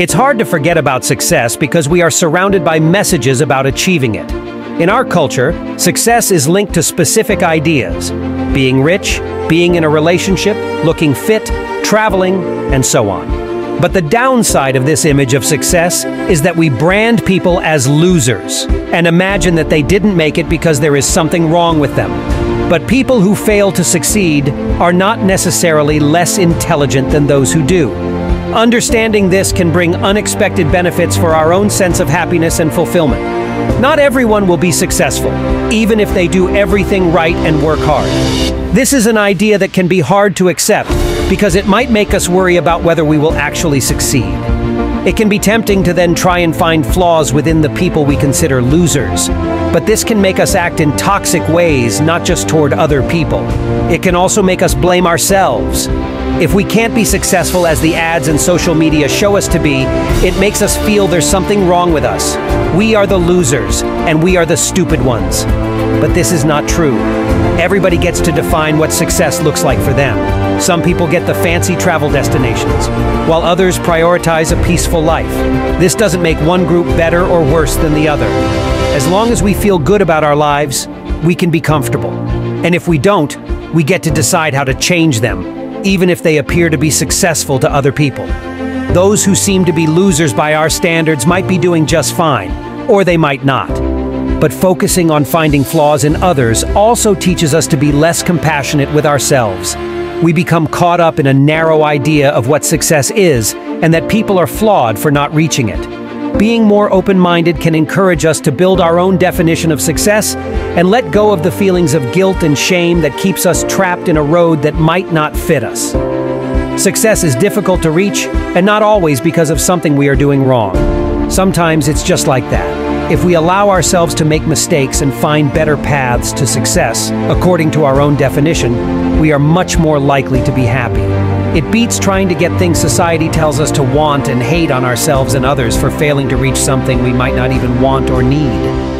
It's hard to forget about success because we are surrounded by messages about achieving it. In our culture, success is linked to specific ideas. Being rich, being in a relationship, looking fit, traveling, and so on. But the downside of this image of success is that we brand people as losers and imagine that they didn't make it because there is something wrong with them. But people who fail to succeed are not necessarily less intelligent than those who do. Understanding this can bring unexpected benefits for our own sense of happiness and fulfillment. Not everyone will be successful, even if they do everything right and work hard. This is an idea that can be hard to accept because it might make us worry about whether we will actually succeed. It can be tempting to then try and find flaws within the people we consider losers. But this can make us act in toxic ways, not just toward other people. It can also make us blame ourselves. If we can't be successful as the ads and social media show us to be, it makes us feel there's something wrong with us. We are the losers, and we are the stupid ones. But this is not true. Everybody gets to define what success looks like for them. Some people get the fancy travel destinations, while others prioritize a peaceful life. This doesn't make one group better or worse than the other. As long as we feel good about our lives, we can be comfortable. And if we don't, we get to decide how to change them even if they appear to be successful to other people. Those who seem to be losers by our standards might be doing just fine, or they might not. But focusing on finding flaws in others also teaches us to be less compassionate with ourselves. We become caught up in a narrow idea of what success is and that people are flawed for not reaching it. Being more open-minded can encourage us to build our own definition of success and let go of the feelings of guilt and shame that keeps us trapped in a road that might not fit us. Success is difficult to reach, and not always because of something we are doing wrong. Sometimes it's just like that. If we allow ourselves to make mistakes and find better paths to success, according to our own definition, we are much more likely to be happy. It beats trying to get things society tells us to want and hate on ourselves and others for failing to reach something we might not even want or need.